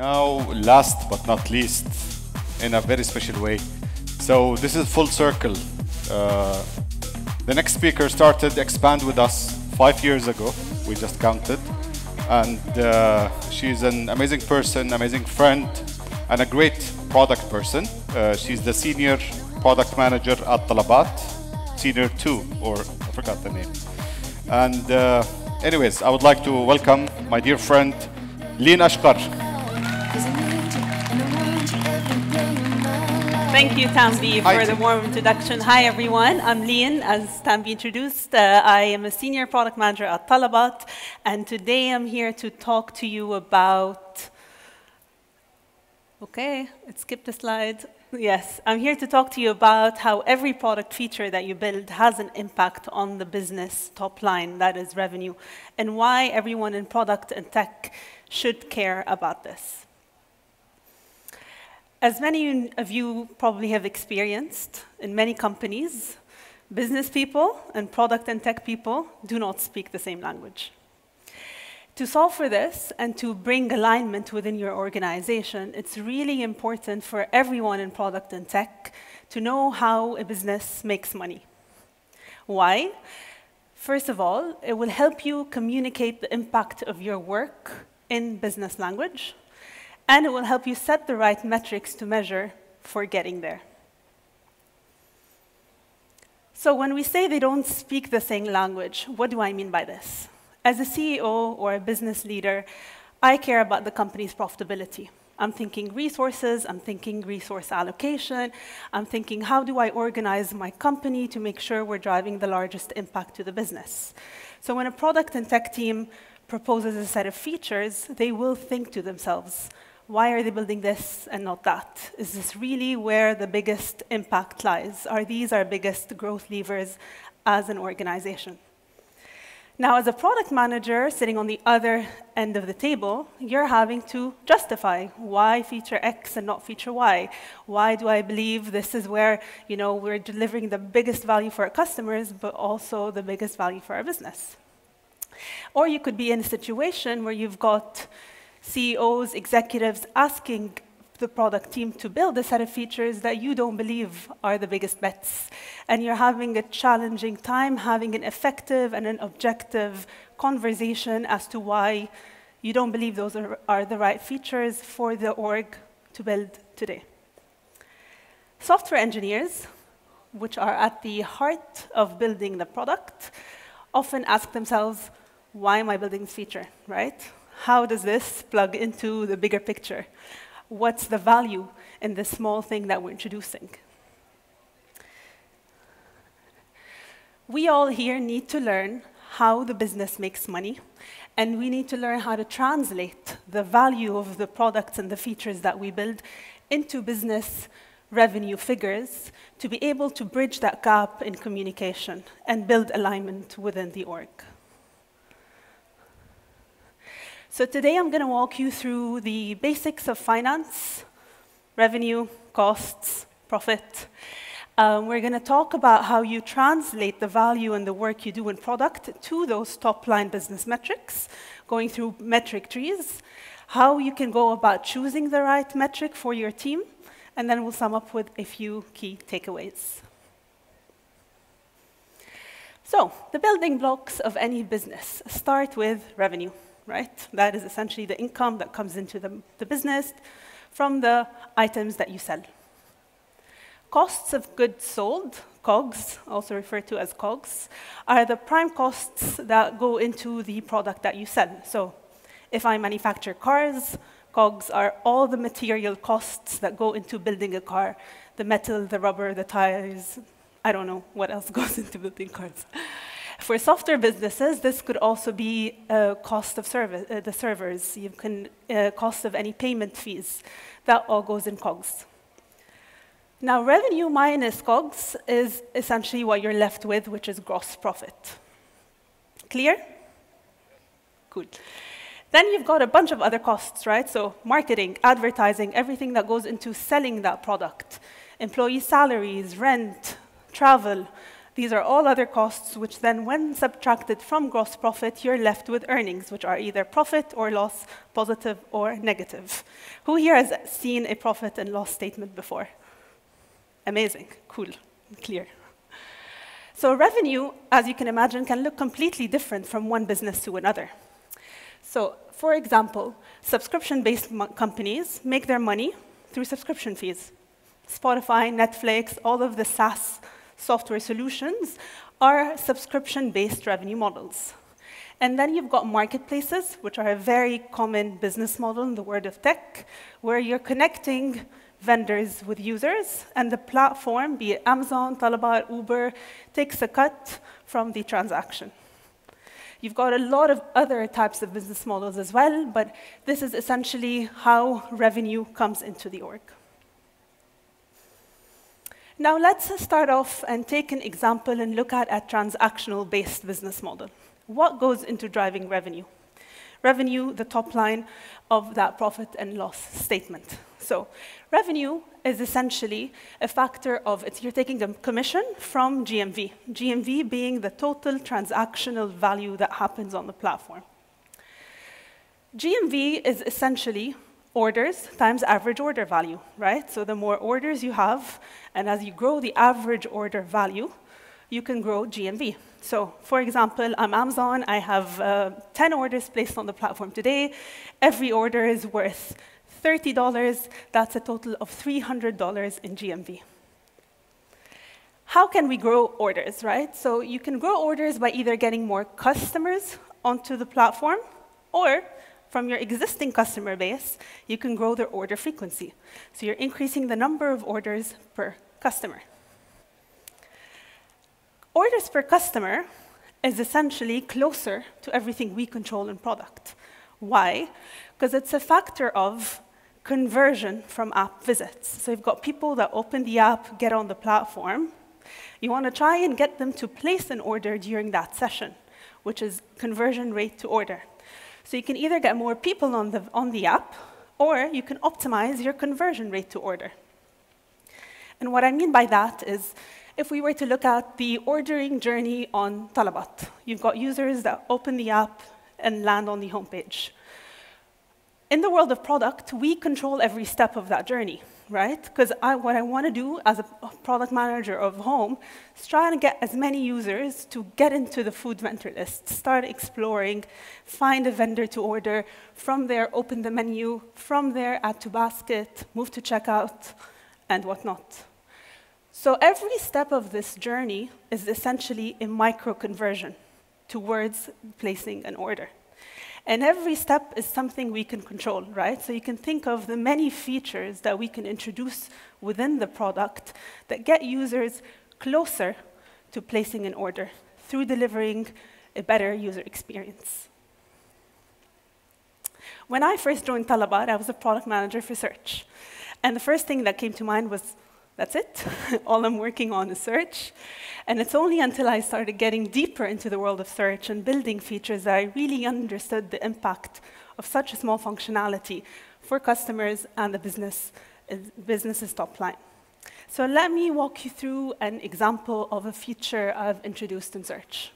Now, last but not least, in a very special way. So this is full circle. Uh, the next speaker started Xpand with us five years ago. We just counted. And uh, she's an amazing person, amazing friend, and a great product person. Uh, she's the senior product manager at Talabat, senior two, or I forgot the name. And uh, anyways, I would like to welcome my dear friend, Leen Ashqar. Thank you, Tambi, Hi. for the warm introduction. Hi, everyone. I'm Leen, as Tambi introduced. Uh, I am a senior product manager at Talabat, and today I'm here to talk to you about. Okay, it skipped a slide. Yes, I'm here to talk to you about how every product feature that you build has an impact on the business top line, that is revenue, and why everyone in product and tech should care about this. As many of you probably have experienced in many companies, business people and product and tech people do not speak the same language. To solve for this and to bring alignment within your organization, it's really important for everyone in product and tech to know how a business makes money. Why? First of all, it will help you communicate the impact of your work in business language, and it will help you set the right metrics to measure for getting there. So, when we say they don't speak the same language, what do I mean by this? As a CEO or a business leader, I care about the company's profitability. I'm thinking resources, I'm thinking resource allocation, I'm thinking how do I organize my company to make sure we're driving the largest impact to the business. So when a product and tech team proposes a set of features, they will think to themselves, why are they building this and not that? Is this really where the biggest impact lies? Are these our biggest growth levers as an organization? Now, as a product manager sitting on the other end of the table, you're having to justify why feature X and not feature Y. Why do I believe this is where you know, we're delivering the biggest value for our customers, but also the biggest value for our business? Or you could be in a situation where you've got CEOs, executives asking the product team to build a set of features that you don't believe are the biggest bets. And you're having a challenging time having an effective and an objective conversation as to why you don't believe those are, are the right features for the org to build today. Software engineers, which are at the heart of building the product, often ask themselves, why am I building this feature, right? How does this plug into the bigger picture? What's the value in this small thing that we're introducing? We all here need to learn how the business makes money, and we need to learn how to translate the value of the products and the features that we build into business revenue figures to be able to bridge that gap in communication and build alignment within the org. So today I'm going to walk you through the basics of finance, revenue, costs, profit. Um, we're going to talk about how you translate the value and the work you do in product to those top line business metrics, going through metric trees, how you can go about choosing the right metric for your team, and then we'll sum up with a few key takeaways. So, the building blocks of any business start with revenue right? That is essentially the income that comes into the, the business from the items that you sell. Costs of goods sold, COGS, also referred to as COGS, are the prime costs that go into the product that you sell. So if I manufacture cars, COGS are all the material costs that go into building a car the metal, the rubber, the tires. I don't know what else goes into building cars. For software businesses, this could also be uh, cost of service, uh, the servers. You can uh, cost of any payment fees. That all goes in COGS. Now, revenue minus COGS is essentially what you're left with, which is gross profit. Clear? Good. Then you've got a bunch of other costs, right? So marketing, advertising, everything that goes into selling that product, employee salaries, rent, travel, These are all other costs, which then, when subtracted from gross profit, you're left with earnings, which are either profit or loss, positive or negative. Who here has seen a profit and loss statement before? Amazing, cool, clear. So revenue, as you can imagine, can look completely different from one business to another. So, for example, subscription-based companies make their money through subscription fees. Spotify, Netflix, all of the SaaS software solutions are subscription-based revenue models. And then you've got marketplaces, which are a very common business model in the world of tech, where you're connecting vendors with users, and the platform, be it Amazon, Talabat, Uber, takes a cut from the transaction. You've got a lot of other types of business models as well, but this is essentially how revenue comes into the org. Now let's start off and take an example and look at a transactional-based business model. What goes into driving revenue? Revenue, the top line of that profit and loss statement. So revenue is essentially a factor of, it's, you're taking a commission from GMV, GMV being the total transactional value that happens on the platform. GMV is essentially orders times average order value, right? So the more orders you have, and as you grow the average order value, you can grow GMV. So for example, I'm Amazon, I have uh, 10 orders placed on the platform today. Every order is worth $30, that's a total of $300 in GMV. How can we grow orders, right? So you can grow orders by either getting more customers onto the platform, or from your existing customer base, you can grow their order frequency. So you're increasing the number of orders per customer. Orders per customer is essentially closer to everything we control in product. Why? Because it's a factor of conversion from app visits. So you've got people that open the app, get on the platform. You want to try and get them to place an order during that session, which is conversion rate to order. So you can either get more people on the, on the app, or you can optimize your conversion rate to order. And what I mean by that is, if we were to look at the ordering journey on Talabat, you've got users that open the app and land on the homepage. In the world of product, we control every step of that journey right? Because what I want to do as a product manager of home is try and get as many users to get into the food vendor list, start exploring, find a vendor to order, from there open the menu, from there add to basket, move to checkout, and whatnot. So every step of this journey is essentially a micro conversion towards placing an order. And every step is something we can control, right? So you can think of the many features that we can introduce within the product that get users closer to placing an order through delivering a better user experience. When I first joined Talabat, I was a product manager for search. And the first thing that came to mind was that's it. All I'm working on is search. And it's only until I started getting deeper into the world of search and building features that I really understood the impact of such a small functionality for customers and the business, business's top line. So let me walk you through an example of a feature I've introduced in search.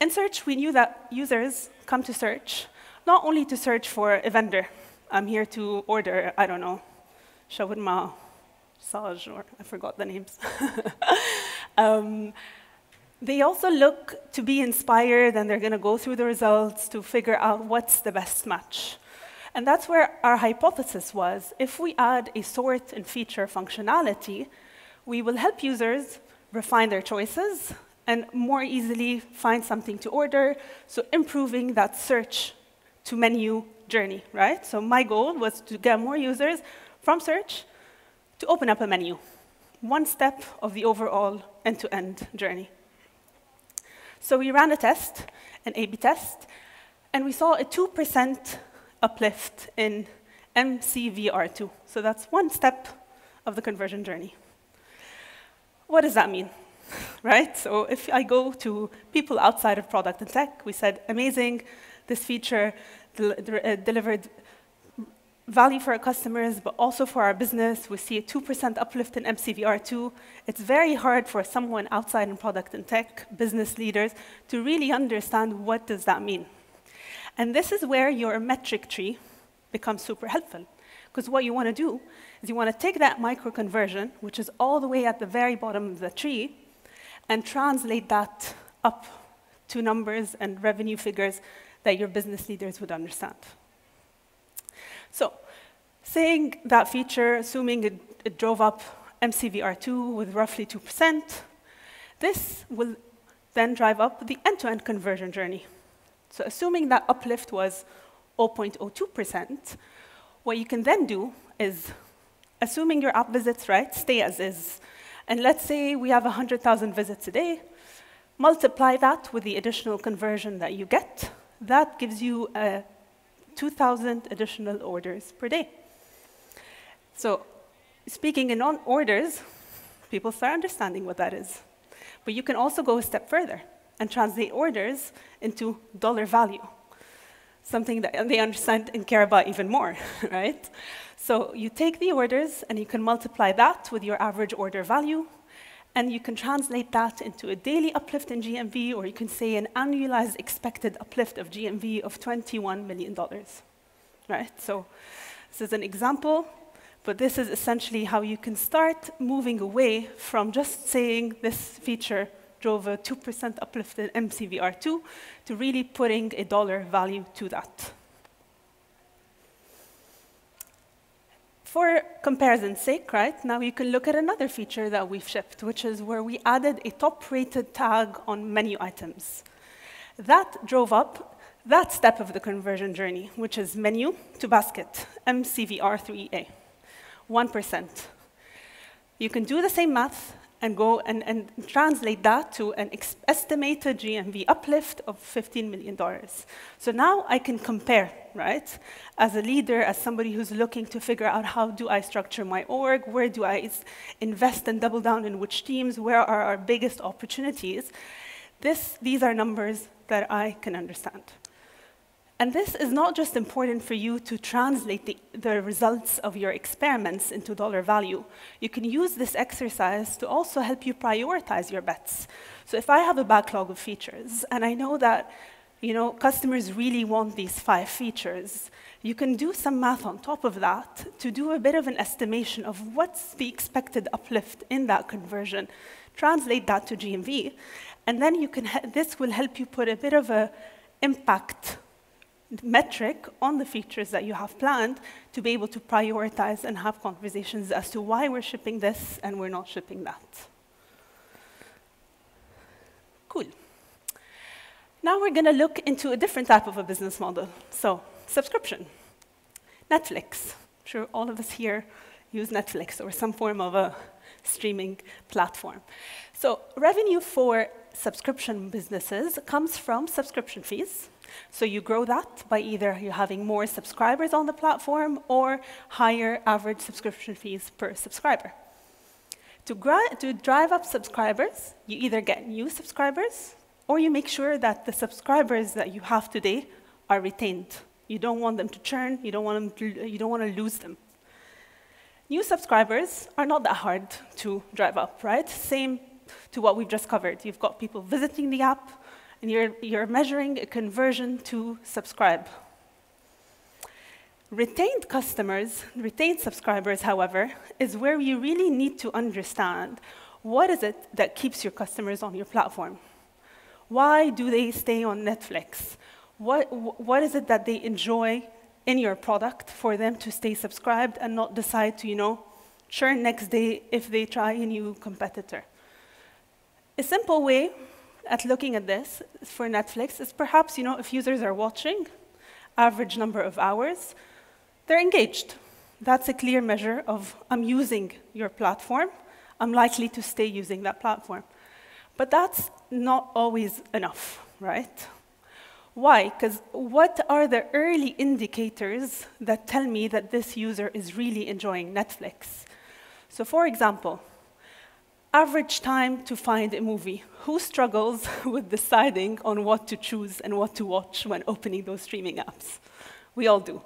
In search, we knew that users come to search not only to search for a vendor. I'm here to order, I don't know, shawarma Saj, or I forgot the names. um, they also look to be inspired and they're going to go through the results to figure out what's the best match. And that's where our hypothesis was. If we add a sort and feature functionality, we will help users refine their choices and more easily find something to order, so improving that search to menu journey, right? So my goal was to get more users from search to open up a menu, one step of the overall end-to-end -end journey. So we ran a test, an A-B test, and we saw a 2% uplift in MCVR2. So that's one step of the conversion journey. What does that mean? right? So if I go to people outside of product and tech, we said, amazing, this feature del uh, delivered value for our customers, but also for our business. We see a 2% uplift in MCVR2. It's very hard for someone outside in product and tech, business leaders, to really understand what does that mean. And this is where your metric tree becomes super helpful. Because what you want to do is you want to take that micro conversion, which is all the way at the very bottom of the tree, and translate that up to numbers and revenue figures that your business leaders would understand. So, saying that feature, assuming it, it drove up MCVR2 with roughly 2%, this will then drive up the end-to-end conversion journey. So assuming that uplift was 0.02%, what you can then do is, assuming your app visits, right, stay as is. And let's say we have 100,000 visits a day, multiply that with the additional conversion that you get. That gives you uh, 2,000 additional orders per day. So speaking in on orders, people start understanding what that is. But you can also go a step further and translate orders into dollar value, something that they understand and care about even more, right? So you take the orders and you can multiply that with your average order value, and you can translate that into a daily uplift in GMV, or you can say an annualized expected uplift of GMV of $21 million, right? So this is an example, but this is essentially how you can start moving away from just saying this feature drove a 2% uplift in MCVR2 to really putting a dollar value to that. For comparison's sake, right, now you can look at another feature that we've shipped, which is where we added a top-rated tag on menu items. That drove up that step of the conversion journey, which is menu to basket, MCVR3A, 1%. You can do the same math and go and, and translate that to an estimated GMV uplift of $15 million. So now I can compare, right? As a leader, as somebody who's looking to figure out how do I structure my org, where do I invest and double down in which teams, where are our biggest opportunities, this, these are numbers that I can understand. And this is not just important for you to translate the, the, results of your experiments into dollar value. You can use this exercise to also help you prioritize your bets. So if I have a backlog of features, and I know that you know, customers really want these five features, you can do some math on top of that to do a bit of an estimation of what's the expected uplift in that conversion, translate that to GMV, and then you can this will help you put a bit of a impact metric on the features that you have planned to be able to prioritize and have conversations as to why we're shipping this and we're not shipping that. Cool. Now we're going to look into a different type of a business model. So, subscription. Netflix. I'm sure all of us here use Netflix or some form of a streaming platform. So, revenue for subscription businesses comes from subscription fees so you grow that by either you having more subscribers on the platform or higher average subscription fees per subscriber. To, to drive up subscribers, you either get new subscribers or you make sure that the subscribers that you have today are retained. You don't want them to churn, you don't want, them to, you don't want to lose them. New subscribers are not that hard to drive up, right? Same to what we've just covered. You've got people visiting the app, and you're, you're measuring a conversion to subscribe. Retained customers, retained subscribers, however, is where you really need to understand what is it that keeps your customers on your platform? Why do they stay on Netflix? What, what is it that they enjoy in your product for them to stay subscribed and not decide to, you know, churn next day if they try a new competitor? A simple way at looking at this for Netflix is perhaps, you know, if users are watching, average number of hours, they're engaged. That's a clear measure of I'm using your platform, I'm likely to stay using that platform. But that's not always enough, right? Why? Because what are the early indicators that tell me that this user is really enjoying Netflix? So, for example, average time to find a movie. Who struggles with deciding on what to choose and what to watch when opening those streaming apps? We all do.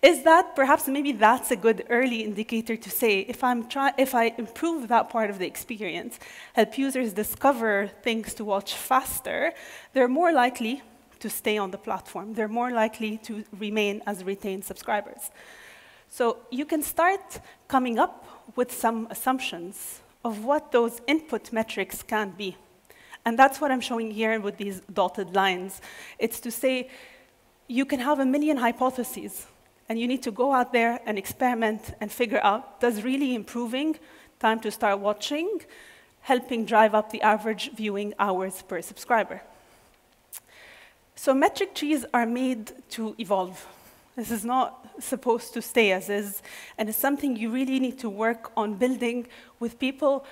is that perhaps maybe that's a good early indicator to say if, I'm try, if I improve that part of the experience, help users discover things to watch faster, they're more likely to stay on the platform. They're more likely to remain as retained subscribers. So you can start coming up with some assumptions of what those input metrics can be. And that's what I'm showing here with these dotted lines. It's to say you can have a million hypotheses, and you need to go out there and experiment and figure out does really improving time to start watching helping drive up the average viewing hours per subscriber. So metric trees are made to evolve. This is not supposed to stay as is, and it's something you really need to work on building with people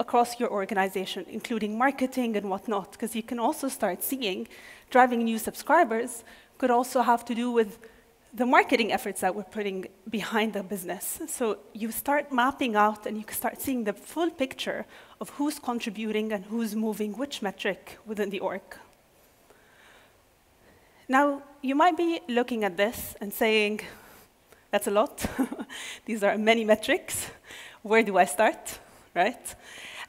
across your organization, including marketing and whatnot, because you can also start seeing driving new subscribers could also have to do with the marketing efforts that we're putting behind the business. So you start mapping out and you can start seeing the full picture of who's contributing and who's moving which metric within the org. Now, you might be looking at this and saying, that's a lot. These are many metrics. Where do I start, right?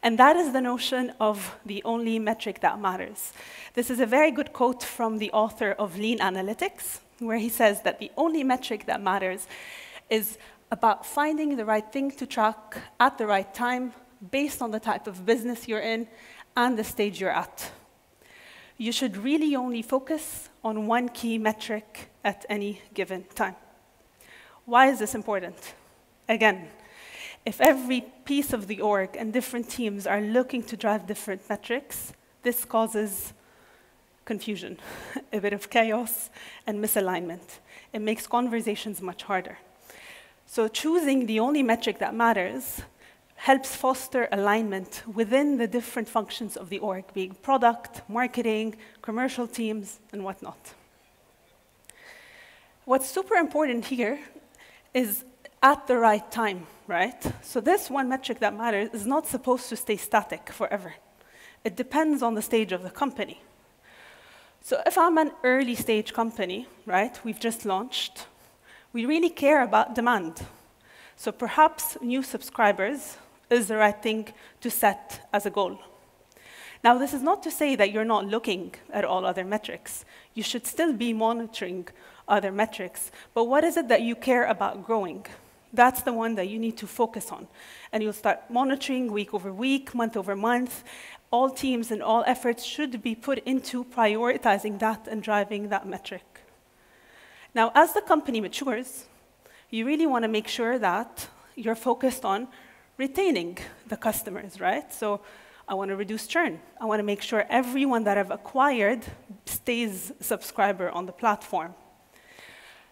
And that is the notion of the only metric that matters. This is a very good quote from the author of Lean Analytics, where he says that the only metric that matters is about finding the right thing to track at the right time based on the type of business you're in and the stage you're at you should really only focus on one key metric at any given time. Why is this important? Again, if every piece of the org and different teams are looking to drive different metrics, this causes confusion, a bit of chaos, and misalignment. It makes conversations much harder. So choosing the only metric that matters helps foster alignment within the different functions of the org, being product, marketing, commercial teams, and whatnot. What's super important here is at the right time, right? So this one metric that matters is not supposed to stay static forever. It depends on the stage of the company. So if I'm an early stage company, right, we've just launched, we really care about demand. So perhaps new subscribers is the right thing to set as a goal. Now, this is not to say that you're not looking at all other metrics. You should still be monitoring other metrics. But what is it that you care about growing? That's the one that you need to focus on. And you'll start monitoring week over week, month over month. All teams and all efforts should be put into prioritizing that and driving that metric. Now, as the company matures, you really want to make sure that you're focused on retaining the customers, right? So I want to reduce churn. I want to make sure everyone that I've acquired stays subscriber on the platform.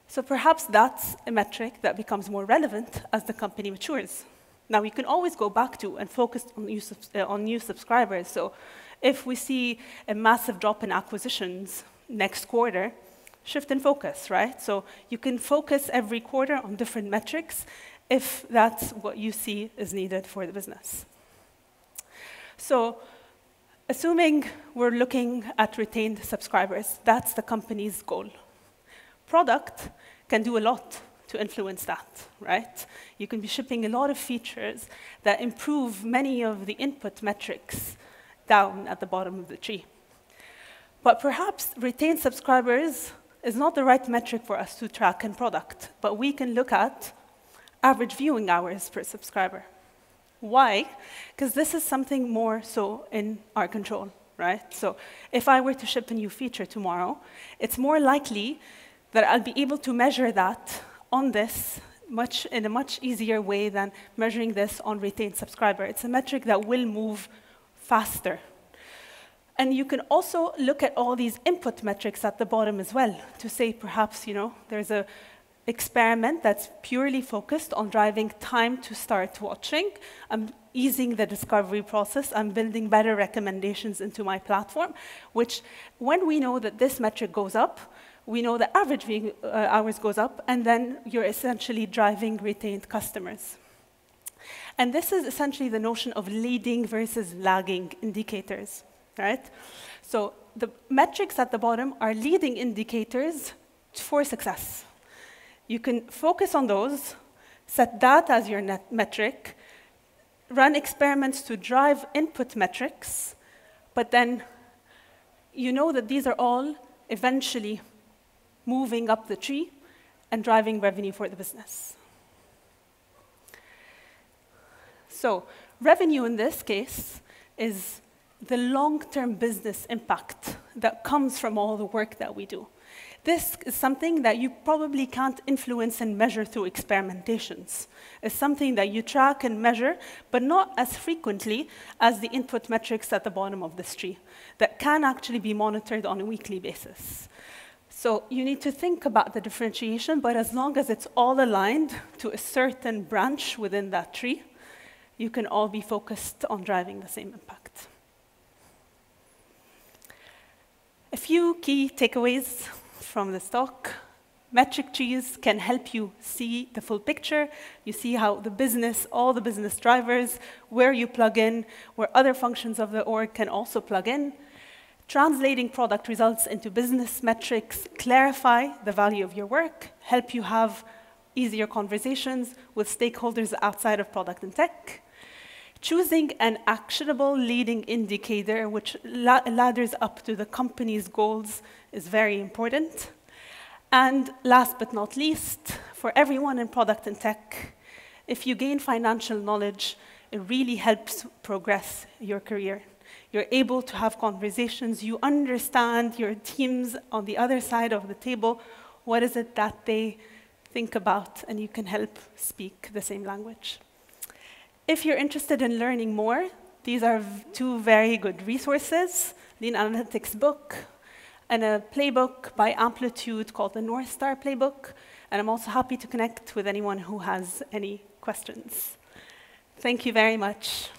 So perhaps that's a metric that becomes more relevant as the company matures. Now, we can always go back to and focus on new, uh, on new subscribers. So if we see a massive drop in acquisitions next quarter, shift in focus, right? So you can focus every quarter on different metrics if that's what you see is needed for the business. So assuming we're looking at retained subscribers, that's the company's goal. Product can do a lot to influence that, right? You can be shipping a lot of features that improve many of the input metrics down at the bottom of the tree. But perhaps retained subscribers is not the right metric for us to track in product, but we can look at average viewing hours per subscriber. Why? Because this is something more so in our control, right? So if I were to ship a new feature tomorrow, it's more likely that I'll be able to measure that on this much in a much easier way than measuring this on retained subscriber. It's a metric that will move faster. And you can also look at all these input metrics at the bottom as well to say perhaps, you know, there's a experiment that's purely focused on driving time to start watching. I'm easing the discovery process. I'm building better recommendations into my platform, which when we know that this metric goes up, we know the average viewing uh, hours goes up, and then you're essentially driving retained customers. And this is essentially the notion of leading versus lagging indicators, right? So the metrics at the bottom are leading indicators for success You can focus on those, set that as your net metric, run experiments to drive input metrics, but then you know that these are all eventually moving up the tree and driving revenue for the business. So revenue in this case is the long-term business impact that comes from all the work that we do. This is something that you probably can't influence and measure through experimentations. It's something that you track and measure, but not as frequently as the input metrics at the bottom of this tree that can actually be monitored on a weekly basis. So you need to think about the differentiation, but as long as it's all aligned to a certain branch within that tree, you can all be focused on driving the same impact. A few key takeaways from the stock. Metric trees can help you see the full picture. You see how the business, all the business drivers, where you plug in, where other functions of the org can also plug in. Translating product results into business metrics clarify the value of your work, help you have easier conversations with stakeholders outside of product and tech. Choosing an actionable leading indicator which ladders up to the company's goals is very important. And last but not least, for everyone in product and tech, if you gain financial knowledge, it really helps progress your career. You're able to have conversations. You understand your teams on the other side of the table. What is it that they think about? And you can help speak the same language. If you're interested in learning more, these are two very good resources, Lean Analytics book and a playbook by Amplitude called the North Star Playbook. And I'm also happy to connect with anyone who has any questions. Thank you very much.